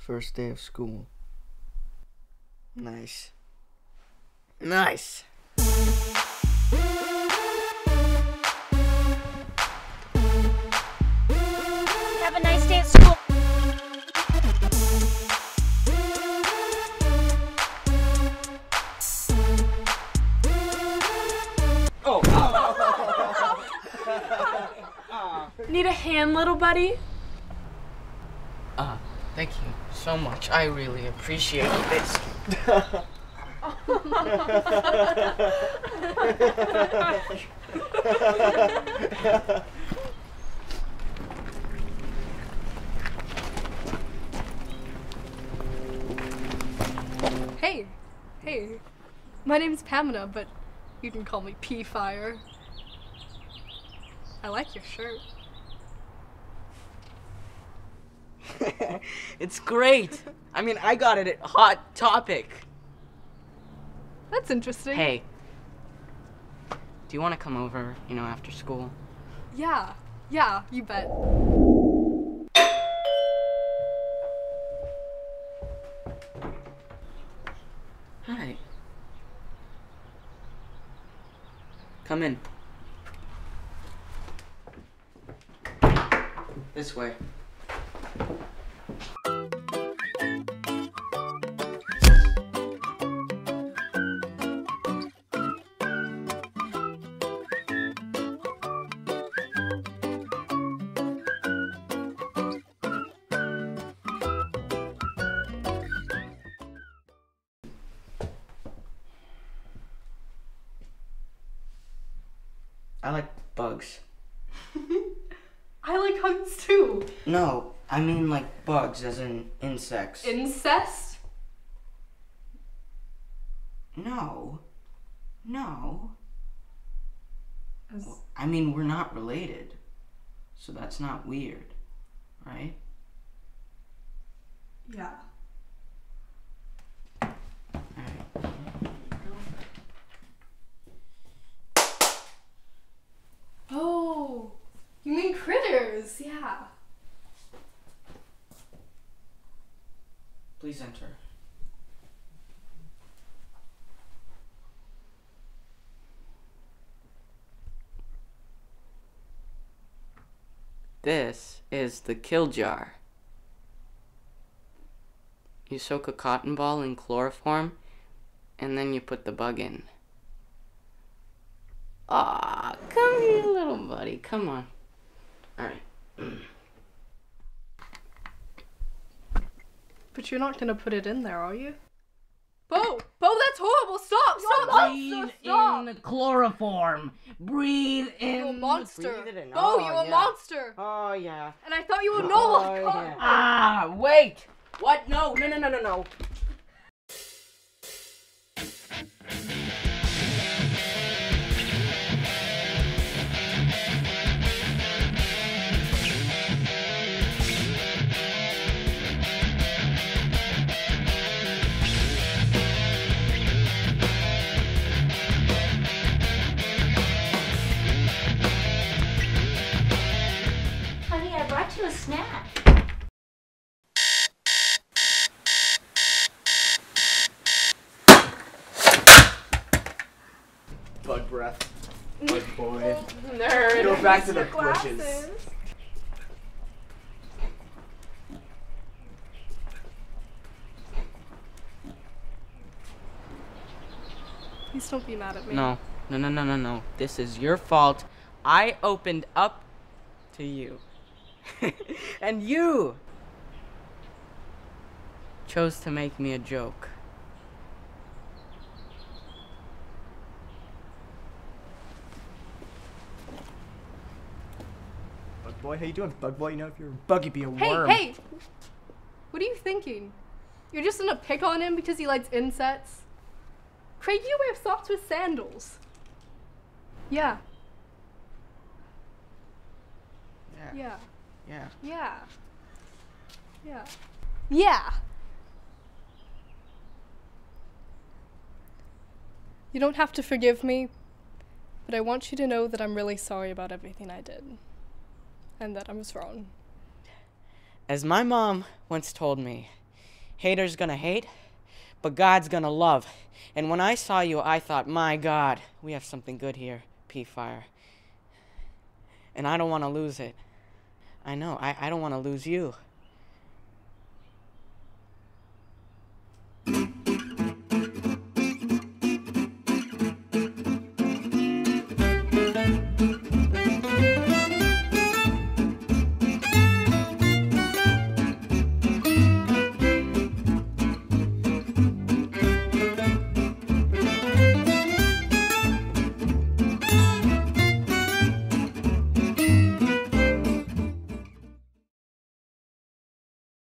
first day of school. Nice. Nice. Have a nice day at school. Need a hand, little buddy? Ah, thank you so much. I really appreciate this. Hey, hey. My name's Pamela, but you can call me P Fire. I like your shirt. it's great. I mean, I got it at Hot Topic. That's interesting. Hey, do you want to come over, you know, after school? Yeah, yeah, you bet. Hi. Come in. This way. I like bugs. I like hugs too. No, I mean like bugs, as in insects. Incest? no. No. As- I mean, we're not related. So that's not weird, right? Yeah. Alright. Oh, you mean critters? Yeah. Please enter. This is the kill jar. You soak a cotton ball in chloroform and then you put the bug in. Aw, come here, little buddy. Come on. Alright. But you're not gonna put it in there, are you? Bo! Bo, that's horrible! Stop! Stop! Stop! Breathe Stop! in chloroform. Breathe in. You're a monster! breathe in. Bo, Oh, you a yeah. monster! Oh, yeah. And I thought you would know Oh, like yeah. Ah, wait. What? No, no, no, no, no, no. Snack. Bug breath. Bug boy. Nerd. Go back to the bushes. Please don't be mad at me. No, no, no, no, no, no. This is your fault. I opened up to you. and you chose to make me a joke. Bug boy, how you doing, bug boy? You know, if you're a bug, you'd be a Hey, worm. hey! What are you thinking? You're just gonna pick on him because he likes insects? Craig, you wear socks with sandals. Yeah, Yeah. yeah, Yeah. yeah. Yeah. Yeah! You don't have to forgive me, but I want you to know that I'm really sorry about everything I did. And that I was wrong. As my mom once told me, Haters gonna hate, but God's gonna love. And when I saw you, I thought, my God, we have something good here, P Fire. And I don't want to lose it. I know, I, I don't want to lose you.